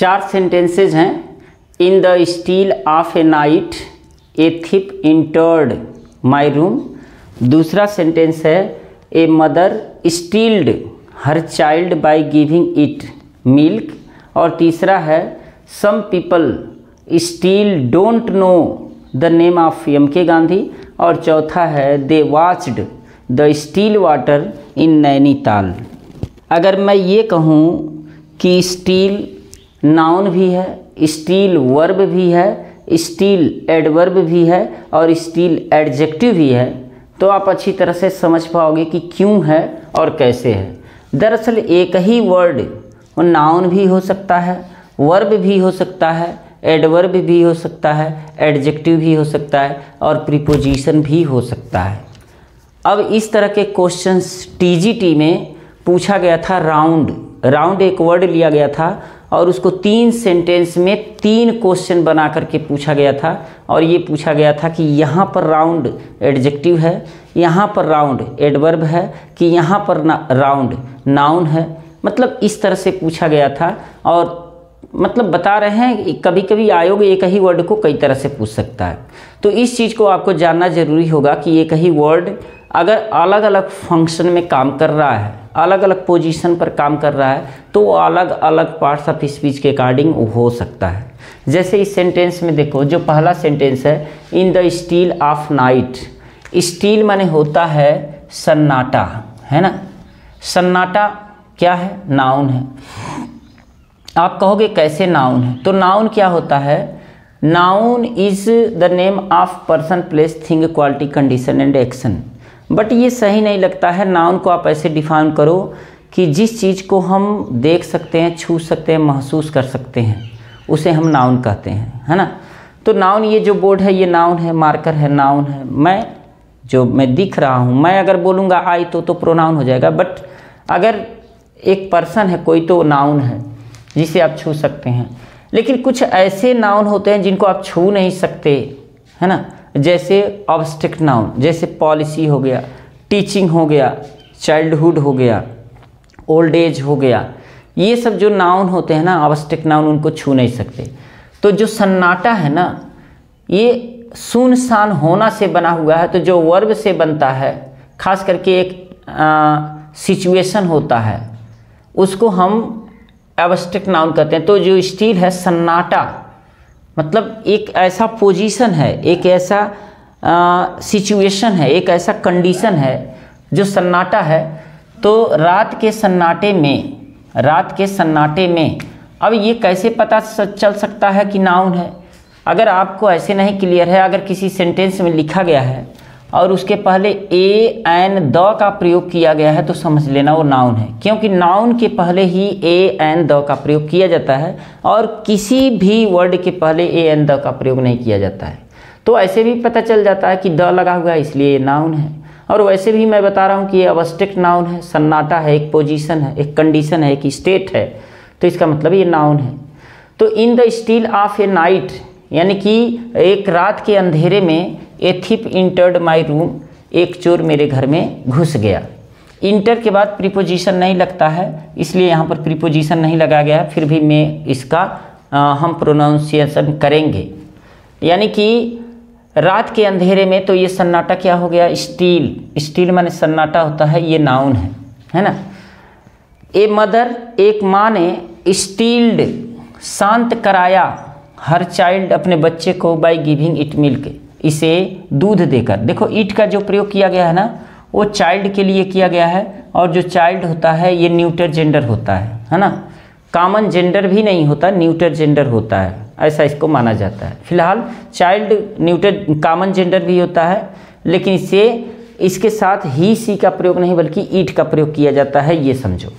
चार सेंटेंसेज हैं. In the still of a night a thief entered my room दूसरा sentence है a mother stilled her child by giving it milk और तीसरा है some people still don't know the name of M K Gandhi और चौथा है they watched the still water in Nainital अगर मैं ये कहूँ कि स्टील नाउन भी है, स्टील वर्ब भी है, स्टील एडवर्ब भी है और स्टील एडजेक्टिव भी है। तो आप अच्छी तरह से समझ पाओगे कि क्यों है और कैसे है। दरअसल एक ही वर्ड नाउन भी हो सकता है, वर्ब भी हो सकता है, एडवर्ब भी हो सकता है, एडजेक्टिव भी हो सकता है और प्रीपोजिशन भी हो सकता है। अब इस तरह के क्वेश्चंस टीजीटी में पूछा गया था राउंड राउंड एक वर्ड लिया गया था और उसको तीन सेंटेंस में तीन क्वेश्चन बना करके पूछा गया था। और ये पूछा गया था कि यहाँ पर राउंड एडजेक्टिव है यहाँ पर राउंड एडवर्ब है कि यहाँ पर ना, राउंड नाउन है। मतलब इस तरह से पूछा गया था और मतलब बता रहे हैं कभी कभी आयोग एक ही वर्ड को कई तरह से पूछ सकता है। तो इस चीज़ को आपको जानना ज़रूरी होगा कि एक ही वर्ड अगर अलग अलग फ़ंक्शन में काम कर रहा है अलग अलग पोजीशन पर काम कर रहा है तो वो अलग अलग पार्ट्स ऑफ़ स्पीच के अकॉर्डिंग हो सकता है। जैसे इस सेंटेंस में देखो, जो पहला सेंटेंस है in the still of night still माने होता है सन्नाटा, है ना? सन्नाटा क्या है? नाउन है। आप कहोगे, कैसे नाउन है? तो नाउन क्या होता है? Noun is the name of person place thing quality condition and action but ये सही नहीं लगता है नाउन को आप ऐसे डिफाइन करो कि जिस चीज़ को हम देख सकते हैं, छू सकते हैं, महसूस कर सकते हैं, उसे हम नाउन कहते हैं, है ना? तो नाउन ये जो बोर्ड है, ये नाउन है मार्कर है नाउन है। मैं जो मैं दिख रहा हूँ, मैं अगर बोलूँगा आई तो तो प्रोनाउन हो जाएगा। बट अगर एक पर्सन है, कोई तो नाउन है, जिसे आप छू सकते हैं। लेकिन कुछ ऐसे नाउन होते हैं जिनको आप छू नहीं सकते, है ना? जैसे ऑब्स्ट्रिक्ट नाउन जैसे पॉलिसी हो गया टीचिंग हो गया चाइल्डहुड हो गया ओल्ड एज हो गया, ये सब जो नाउन होते हैं ना ऑब्स्ट्रिक्ट नाउन उनको छू नहीं सकते। तो जो सन्नाटा है ना, ये सुनसान होना से बना हुआ है तो जो वर्ब से बनता है, खास करके एक सिचुएशन होता है, उसको हम एब्स्ट्रिक्ट नाउन कहते हैं। तो जो स्टील है, सन्नाटा मतलब एक ऐसा पोजीशन है, एक ऐसा सिचुएशन है, एक ऐसा कंडीशन है, जो सन्नाटा है। तो रात के सन्नाटे में, रात के सन्नाटे में अब ये कैसे पता चल सकता है कि नाउन है? अगर आपको ऐसे नहीं क्लियर है, अगर किसी सेंटेंस में लिखा गया है और उसके पहले ए एन द का प्रयोग किया गया है तो समझ लेना वो नाउन है। क्योंकि नाउन के पहले ही ए एन द का प्रयोग किया जाता है और किसी भी वर्ड के पहले ए एन द का प्रयोग नहीं किया जाता है। तो ऐसे भी पता चल जाता है कि द लगा हुआ है, इसलिए नाउन है। और वैसे भी मैं बता रहा हूँ कि ये अवस्टिक नाउन है। सन्नाटा है, एक पोजिशन है, एक कंडीशन है, एक स्टेट है। तो इसका मतलब ये नाउन है। तो in the still of a night यानी कि एक रात के अंधेरे में ए थिप इंटर्ड माई रूम एक चोर मेरे घर में घुस गया। इंटर के बाद प्रीपोजिशन नहीं लगता है इसलिए यहाँ पर प्रीपोजिशन नहीं लगा गया फिर भी मैं इसका आ, हम प्रोनाउंसिएशन करेंगे। यानी कि रात के अंधेरे में तो ये सन्नाटा क्या हो गया? स्टील स्टील माने सन्नाटा होता है ये नाउन है। है ना? ए मदर एक माँ ने स्टील्ड शांत कराया। हर चाइल्ड अपने बच्चे को बाय गिविंग इट मिल्क इसे दूध देकर। देखो, ईट का जो प्रयोग किया गया है ना, वो चाइल्ड के लिए किया गया है और जो चाइल्ड होता है, ये न्यूटर जेंडर होता है है ना? कॉमन जेंडर भी नहीं होता न्यूटर जेंडर होता है, ऐसा इसको माना जाता है। फ़िलहाल चाइल्ड न्यूटर कॉमन जेंडर भी होता है, लेकिन इसे, इसके साथ ही सी का प्रयोग नहीं, बल्कि ईट का प्रयोग किया जाता है, ये समझो।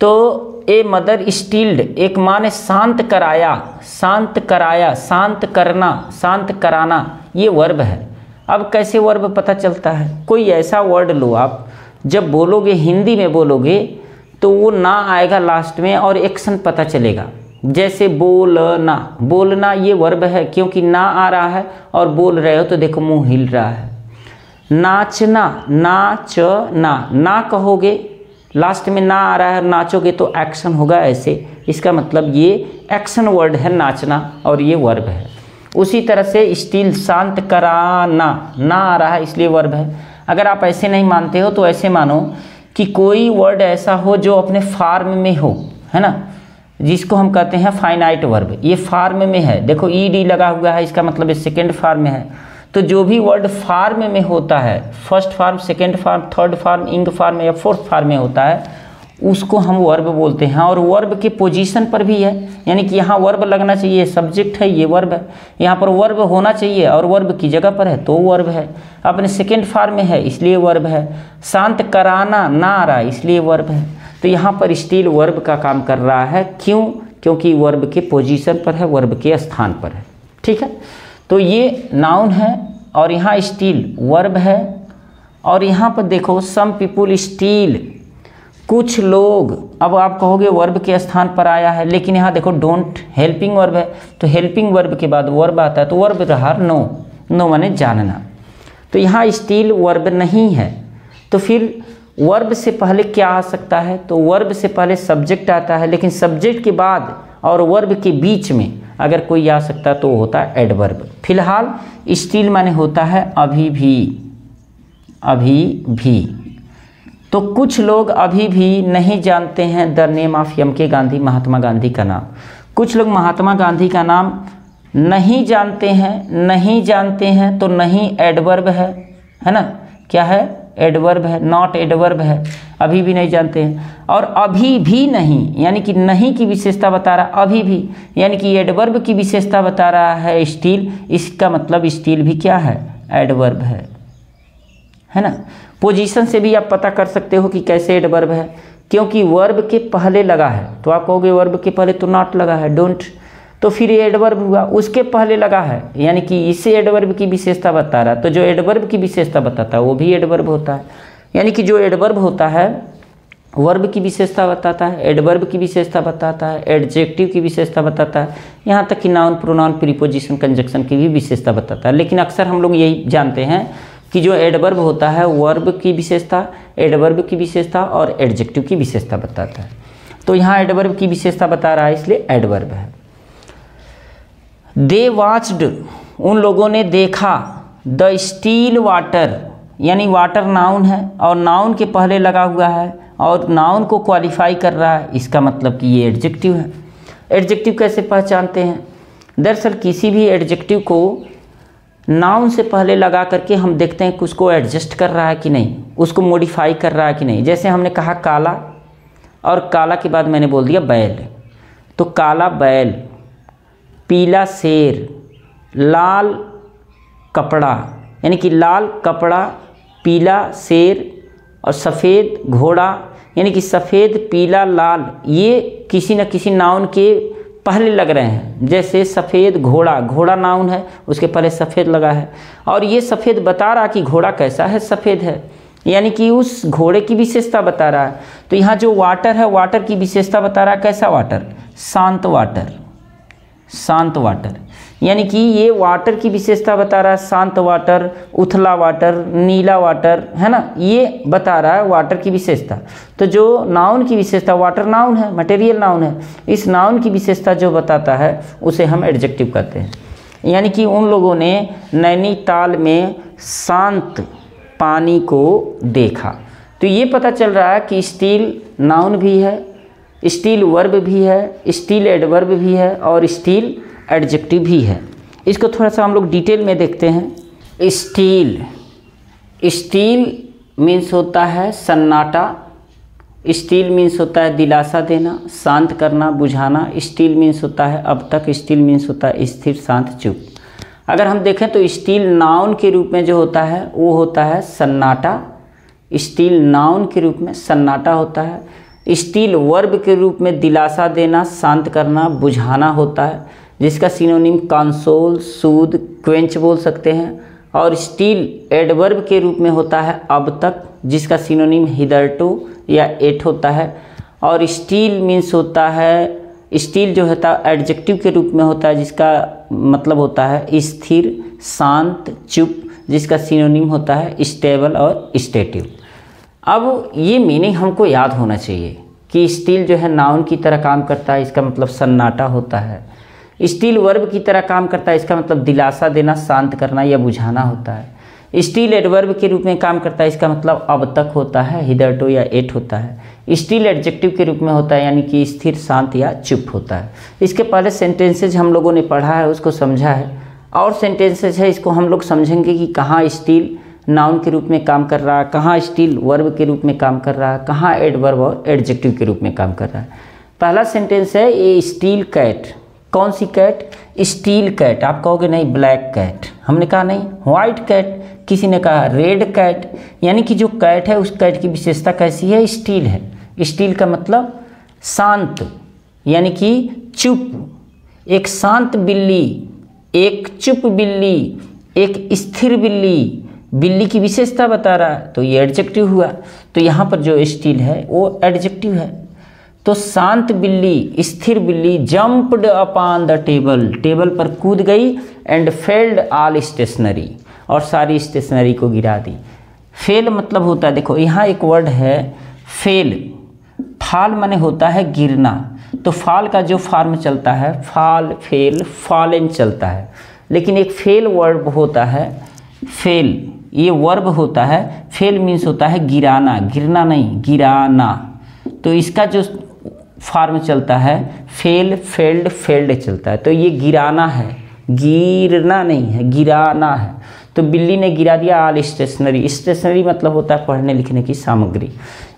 तो ए मदर स्टील्ड, एक माँ ने शांत कराया शांत कराया, शांत करना, शांत कराना ये वर्ब है। अब कैसे वर्ब पता चलता है? कोई ऐसा वर्ड लो आप, जब बोलोगे, हिंदी में बोलोगे तो वो ना आएगा लास्ट में और एक्शन पता चलेगा। जैसे बोलना बोलना ये वर्ब है, क्योंकि ना आ रहा है और बोल रहे हो तो देखो मुँह हिल रहा है। नाचना नाच ना ना कहोगे लास्ट में ना आ रहा है नाचोगे तो एक्शन होगा ऐसे। इसका मतलब ये एक्शन वर्ड है नाचना और ये वर्ब है। उसी तरह से स्टील शांत कराना, ना आ रहा है इसलिए वर्ब है। अगर आप ऐसे नहीं मानते हो तो ऐसे मानो कि कोई वर्ड ऐसा हो जो अपने फार्म में हो, है ना? जिसको हम कहते हैं फाइनाइट वर्ब। ये फार्म में है। देखो ई डी लगा हुआ है, इसका मतलब सेकेंड फार्म में है। तो जो भी वर्ड फार्म में होता है, first form, second form, third form, ing form या फोर्थ फार्म में होता है उसको हम वर्ब बोलते हैं और वर्ब के पोजीशन पर भी है। यानी कि यहाँ वर्ब लगना चाहिए सब्जेक्ट है, ये वर्ब है। यहाँ पर वर्ब होना चाहिए और वर्ब की जगह पर है तो वर्ब है। अपने सेकेंड फार्म में है, इसलिए वर्ब है। शांत कराना ना आ रहा इसलिए वर्ब है। तो यहाँ पर स्टील वर्ब का काम कर रहा है। क्यों? क्योंकि वर्ब के पोजीशन पर है, वर्ब के स्थान पर है। ठीक है? तो ये नाउन है और यहाँ स्टील वर्ब है। और यहाँ पर देखो सम पीपुल स्टील कुछ लोग, अब आप कहोगे वर्ब के स्थान पर आया है, लेकिन यहाँ देखो डोंट हेल्पिंग वर्ब है तो हेल्पिंग वर्ब के बाद वर्ब आता है तो वर्ब रहा नो नो माने जानना। तो यहाँ स्टील वर्ब नहीं है तो फिर वर्ब से पहले क्या आ सकता है? तो वर्ब से पहले सब्जेक्ट आता है, लेकिन सब्जेक्ट के बाद और वर्ब के बीच में अगर कोई आ सकता तो होता है एडवर्ब फ़िलहाल स्टील माने होता है अभी भी अभी भी। तो कुछ लोग अभी भी नहीं जानते हैं द नेम ऑफ़ यम के गांधी, महात्मा गांधी का नाम। कुछ लोग महात्मा गांधी का नाम नहीं जानते हैं, नहीं जानते हैं तो नहीं एडवर्ब है। है ना? क्या है? एडवर्ब है, नॉट एडवर्ब है। अभी भी नहीं जानते हैं। और अभी भी नहीं, यानी कि नहीं की विशेषता बता रहा, अभी भी, यानी कि एडवर्ब की विशेषता बता रहा है स्टील, इसका मतलब स्टील भी क्या है? एडवर्ब है। है ना? पोजीशन से भी आप पता कर सकते हो कि कैसे एडवर्ब है। क्योंकि वर्ब के पहले लगा है। तो आप कहोगे वर्ब के पहले तो नॉट लगा है। डोंट तो फिर ये एडवर्ब हुआ। उसके पहले लगा है। यानी कि इसे एडवर्ब की विशेषता बता रहा। है तो जो एडवर्ब की विशेषता बताता है, वो भी एडवर्ब होता है। यानी कि जो एडवर्ब होता है वर्ब की विशेषता बताता है एडवर्ब की विशेषता बताता है एडजेक्टिव की विशेषता बताता है। यहाँ तक कि नाउन प्रोनाउन प्रीपोजिशन कंजक्शन की भी विशेषता बताता है। लेकिन अक्सर हम लोग यही जानते हैं कि जो एडवर्ब होता है वर्ब की विशेषता एडवर्ब की विशेषता और एडजेक्टिव की विशेषता बताता है। तो यहाँ एडवर्ब की विशेषता बता रहा है, इसलिए एडवर्ब है। दे वाच्ड उन लोगों ने देखा द स्टील वाटर यानी वाटर नाउन है, और नाउन के पहले लगा हुआ है, और नाउन को क्वालिफाई कर रहा है, इसका मतलब कि ये एडजेक्टिव है। एडजेक्टिव कैसे पहचानते हैं? दरअसल किसी भी एडजेक्टिव को नाउन से पहले लगा करके हम देखते हैं कि उसको एडजस्ट कर रहा है कि नहीं, उसको मॉडिफाई कर रहा है कि नहीं। जैसे हमने कहा काला, और काला के बाद मैंने बोल दिया बैल। तो काला बैल, पीला शेर, लाल कपड़ा, यानी कि लाल कपड़ा, पीला शेर, और सफ़ेद घोड़ा, यानी कि सफ़ेद, पीला, लाल, ये किसी न किसी नाउन के पहले लग रहे हैं। जैसे सफ़ेद घोड़ा घोड़ा नाउन है, उसके पहले सफ़ेद लगा है। और ये सफ़ेद बता रहा कि घोड़ा कैसा है? सफ़ेद है। यानी कि उस घोड़े की विशेषता बता रहा है। तो यहाँ जो वाटर है वाटर की विशेषता बता रहा है, कैसा वाटर शांत वाटर शांत वाटर यानी कि ये वाटर की विशेषता बता रहा है, शांत वाटर उथला वाटर नीला वाटर है ना? ये बता रहा है वाटर की विशेषता। तो जो नाउन की विशेषता वाटर नाउन है मटेरियल नाउन है, इस नाउन की विशेषता जो बताता है, उसे हम एडजेक्टिव कहते हैं। यानी कि उन लोगों ने नैनीताल में शांत पानी को देखा। तो ये पता चल रहा है कि स्टील नाउन भी है, स्टील वर्ब भी है, स्टील एडवर्ब भी है और स्टील एडजेक्टिव ही है। इसको थोड़ा सा हम लोग डिटेल में देखते हैं। स्टील। स्टील मीन्स होता है सन्नाटा। स्टील मीन्स होता है दिलासा देना, शांत करना, बुझाना। स्टील मीन्स होता है अब तक, स्टील मीन्स होता है स्थिर, शांत, चुप। अगर हम देखें तो स्टील नाउन के रूप में जो होता है, वो होता है सन्नाटा। स्टील नाउन के रूप में सन्नाटा होता है। स्टील वर्ब के रूप में दिलासा देना, शांत करना, बुझाना होता है। जिसका सिनोनिम कंसोल सूद क्वेंच बोल सकते हैं, और स्टील एडवर्ब के रूप में होता है अब तक, जिसका सिनोनिम हिदर्टो या एट होता है, और स्टील मीन्स होता है स्टील जो होता है एडजेक्टिव के रूप में होता है, जिसका मतलब होता है स्थिर, शांत, चुप, जिसका सिनोनिम होता है स्टेबल और स्टेटिव अब ये मीनिंग हमको याद होना चाहिए कि स्टील जो है नाउन की तरह काम करता है, इसका मतलब सन्नाटा होता है। स्टील वर्ब की तरह काम करता है, इसका मतलब दिलासा देना, शांत करना या बुझाना होता है। स्टील एडवर्ब के रूप में काम करता है, इसका मतलब अब तक होता है हिदरटो या एट होता है। स्टील एडजेक्टिव के रूप में होता है, यानी कि स्थिर, शांत या चुप होता है। इसके पहले सेंटेंसेज हम लोगों ने पढ़ा है, उसको समझा है। और सेंटेंसेज है, इसको हम लोग समझेंगे कि कहाँ स्टील नाउन के रूप में काम कर रहा है, कहाँ स्टील वर्ब के रूप में काम कर रहा है, कहाँ एडवर्ब और एडजेक्टिव के रूप में काम कर रहा है। पहला सेंटेंस है ये स्टील कैट। कौन सी कैट? Steel cat. आप कहोगे, नहीं, ब्लैक कैट। हमने कहा, नहीं, व्हाइट कैट। किसी ने कहा, रेड कैट। यानी कि जो कैट है, उस कैट की विशेषता कैसी है? स्टील है। स्टील का मतलब शांत, यानी कि चुप। एक शांत बिल्ली, एक चुप बिल्ली, एक स्थिर बिल्ली। बिल्ली की विशेषता बता रहा है। तो ये एडजेक्टिव हुआ। तो यहाँ पर जो स्टील है, वो एडजेक्टिव है। तो शांत बिल्ली, स्थिर बिल्ली jumped upon the table table पर कूद गई एंड फेल्ड ऑल स्टेशनरी और सारी स्टेशनरी को गिरा दी। फेल मतलब होता है, देखो, यहाँ एक वर्ड है फेल फाल माने होता है गिरना। तो फाल का जो फॉर्म चलता है फाल फेल फॉलन चलता है। लेकिन एक फेल वर्ब होता है फेल ये वर्ब होता है फेल मीन्स होता है गिराना। गिरना नहीं, गिराना। तो इसका जो फार्म चलता है, फेल, फेल्ड फेल्ड चलता है। तो ये गिराना है। गिरना नहीं है, गिराना है। तो बिल्ली ने गिरा दिया आल स्टेशनरी। स्टेशनरी मतलब होता है पढ़ने लिखने की सामग्री।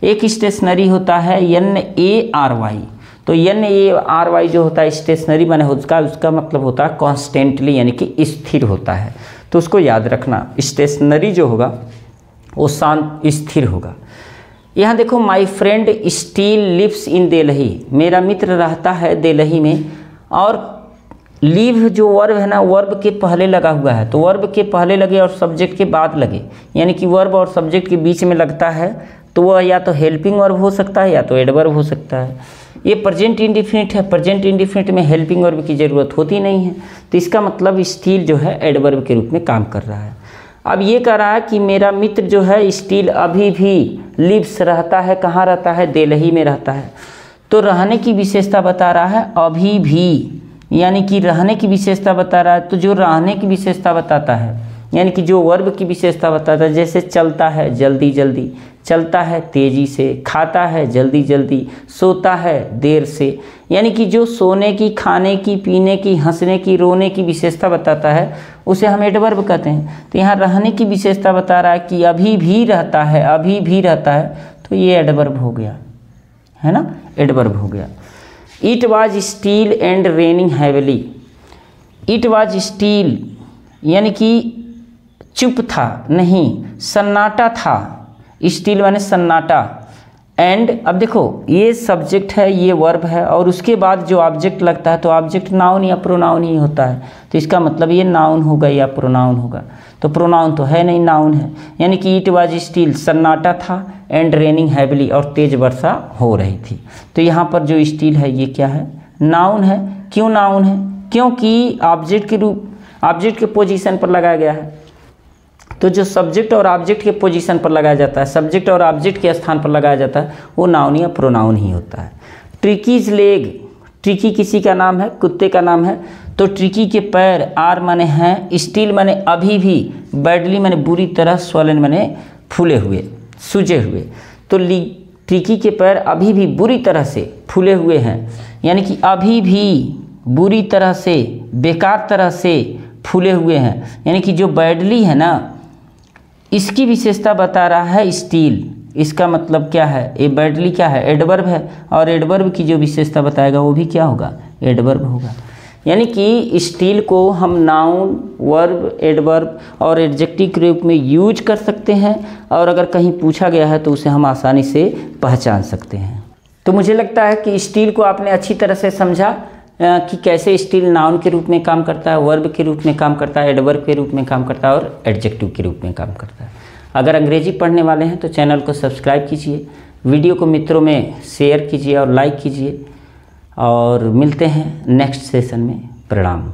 एक स्टेशनरी होता है एन ए आर वाई तो एन ए आर वाई जो होता है स्टेशनरी मैंने उसका उसका मतलब होता है कॉन्स्टेंटली यानी कि स्थिर होता है। तो उसको याद रखना, स्टेशनरी जो होगा, वो शांत, स्थिर होगा। यहाँ देखो my friend still lives in Delhi मेरा मित्र रहता है देलही में और लीव जो वर्ब है ना वर्ब के पहले लगा हुआ है। तो वर्ब के पहले लगे और सब्जेक्ट के बाद लगे। यानी कि वर्ब और सब्जेक्ट के बीच में लगता है तो वह या तो हेल्पिंग वर्ब हो सकता है या तो एडवर्ब हो सकता है। ये प्रजेंट इंडिफिनिट है। प्रजेंट इंडिफिनिट में हेल्पिंग वर्ब की ज़रूरत होती नहीं है। तो इसका मतलब स्टील जो है एडवर्ब के रूप में काम कर रहा है। अब ये कह रहा है कि मेरा मित्र जो है, स्टील अभी भी लिप्स रहता है। कहाँ रहता है? देलही में रहता है। तो रहने की विशेषता बता रहा है, अभी भी। यानी कि रहने की विशेषता बता रहा है तो जो रहने की विशेषता बताता है, यानी कि जो वर्ब की विशेषता बताता है, जैसे चलता है जल्दी जल्दी, चलता है तेज़ी से, खाता है जल्दी जल्दी, सोता है देर से यानी कि जो सोने की, खाने की, पीने की, हंसने की, रोने की विशेषता बताता है, उसे हम एडवर्ब कहते हैं। तो यहाँ रहने की विशेषता बता रहा है कि अभी भी रहता है, अभी भी रहता है तो ये एडवर्ब हो गया, है ना? एडवर्ब हो गया। It was still and raining heavily it was still यानी कि चुप था, नहीं, सन्नाटा था। स्टील माने सन्नाटा। एंड अब देखो, ये सब्जेक्ट है, ये वर्ब है, और उसके बाद जो ऑब्जेक्ट लगता है तो ऑब्जेक्ट नाउन या प्रोनाउन ही होता है। तो इसका मतलब ये नाउन होगा या प्रोनाउन होगा। तो प्रोनाउन तो है नहीं नाउन है। यानी कि इट वाज स्टील सन्नाटा था एंड रेनिंग हैवली और तेज वर्षा हो रही थी। तो यहाँ पर जो स्टील है, ये क्या है? नाउन है। क्यों नाउन है? क्योंकि ऑब्जेक्ट के रूप ऑब्जेक्ट के पोजिशन पर लगाया गया है। तो जो सब्जेक्ट और ऑब्जेक्ट के पोजीशन पर लगाया जाता है सब्जेक्ट और ऑब्जेक्ट के स्थान पर लगाया जाता है, वो नाउन या प्रोनाउन ही होता है। ट्रिकीज लेग ट्रिकी किसी का नाम है? कुत्ते का नाम है। तो ट्रिकी के पैर आर माने हैं स्टील माने अभी भी बैडली माने बुरी तरह स्वलन माने फूले हुए, सूजे हुए। तो ट्रिकी के पैर अभी भी बुरी तरह से फूले हुए हैं। यानी कि अभी भी बुरी तरह से, बेकार तरह से फूले हुए हैं। यानी कि जो बैडली है ना इसकी विशेषता बता रहा है स्टील। इसका मतलब क्या है? ए बैडली क्या है? एडवर्ब है। और एडवर्ब की जो विशेषता बताएगा, वो भी क्या होगा? एडवर्ब होगा। यानी कि स्टील को हम नाउन, वर्ब, एडवर्ब और एडजेक्टिव के रूप में यूज़ कर सकते हैं और अगर कहीं पूछा गया है तो उसे हम आसानी से पहचान सकते हैं। तो मुझे लगता है कि स्टील को आपने अच्छी तरह से समझा। कि कैसे स्टील नाउन के रूप में काम करता है, वर्ब के रूप में काम करता है, एडवर्ब के रूप में काम करता है और एडजेक्टिव के रूप में काम करता है। अगर अंग्रेज़ी पढ़ने वाले हैं तो चैनल को सब्सक्राइब कीजिए, वीडियो को मित्रों में शेयर कीजिए और लाइक कीजिए। और मिलते हैं नेक्स्ट सेशन में, प्रणाम।